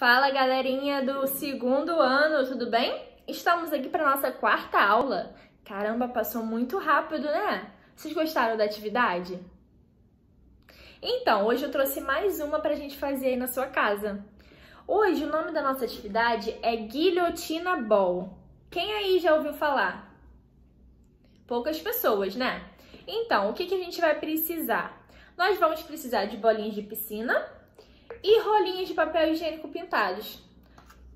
Fala galerinha do segundo ano, tudo bem? Estamos aqui para nossa quarta aula. Caramba, passou muito rápido, né? Vocês gostaram da atividade? Então, hoje eu trouxe mais uma para a gente fazer aí na sua casa. Hoje o nome da nossa atividade é Guilhotina Ball. Quem aí já ouviu falar? Poucas pessoas, né? Então, o que, que a gente vai precisar? Nós vamos precisar de bolinhas de piscina, e rolinhos de papel higiênico pintados.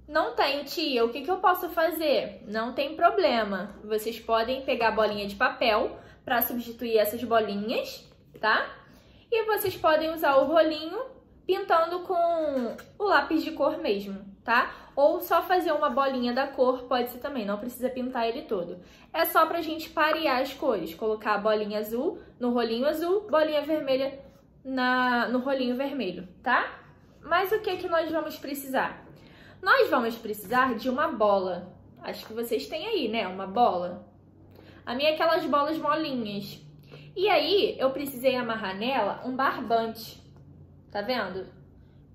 Não tenho, tia, o que, que eu posso fazer? Não tem problema. Vocês podem pegar bolinha de papel para substituir essas bolinhas, tá? E vocês podem usar o rolinho pintando com o lápis de cor mesmo, tá? Ou só fazer uma bolinha da cor, pode ser também, não precisa pintar ele todo. É só pra gente parear as cores, colocar a bolinha azul no rolinho azul, bolinha vermelha na, no rolinho vermelho, tá? Mas o que, que nós vamos precisar? Nós vamos precisar de uma bola. Acho que vocês têm aí, né? Uma bola. A minha é aquelas bolas molinhas. E aí, eu precisei amarrar nela um barbante. Tá vendo?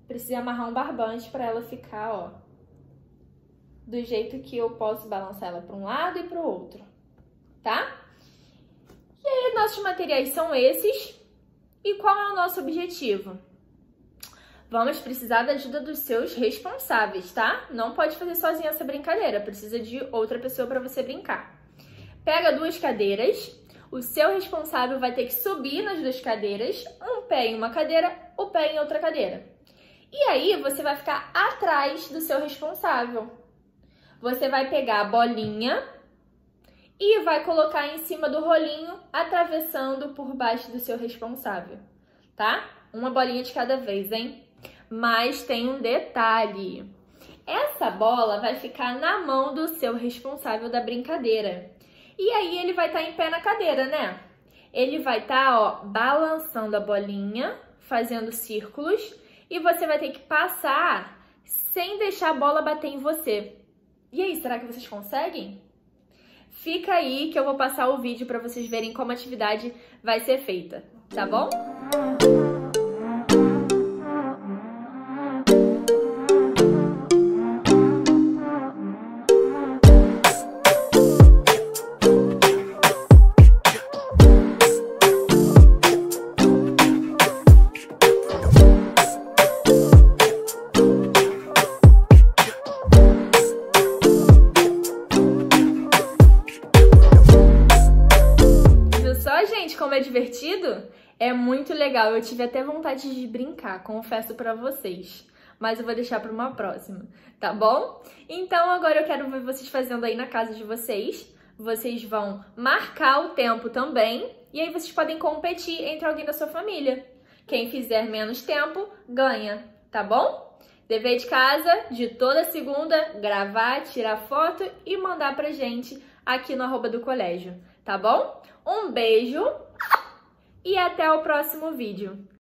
Precisei amarrar um barbante para ela ficar, ó, do jeito que eu posso balançar ela para um lado e para o outro, tá? E aí, nossos materiais são esses. E qual é o nosso objetivo? Vamos precisar da ajuda dos seus responsáveis, tá? Não pode fazer sozinha essa brincadeira, precisa de outra pessoa para você brincar. Pega duas cadeiras, o seu responsável vai ter que subir nas duas cadeiras, um pé em uma cadeira, o pé em outra cadeira. E aí você vai ficar atrás do seu responsável. Você vai pegar a bolinha e vai colocar em cima do rolinho, atravessando por baixo do seu responsável, tá? Uma bolinha de cada vez, hein? Mas tem um detalhe. Essa bola vai ficar na mão do seu responsável da brincadeira. E aí ele vai estar tá em pé na cadeira, né? Ele vai estar, tá, ó, balançando a bolinha, fazendo círculos, e você vai ter que passar sem deixar a bola bater em você. E aí, será que vocês conseguem? Fica aí que eu vou passar o vídeo para vocês verem como a atividade vai ser feita, tá bom? Divertido? É muito legal. Eu tive até vontade de brincar, confesso para vocês. Mas eu vou deixar para uma próxima, tá bom? Então agora eu quero ver vocês fazendo aí na casa de vocês. Vocês vão marcar o tempo também. E aí vocês podem competir entre alguém da sua família. Quem fizer menos tempo, ganha, tá bom? Dever de casa, de toda segunda, gravar, tirar foto e mandar pra gente aqui no arroba do colégio, tá bom? Um beijo e até o próximo vídeo.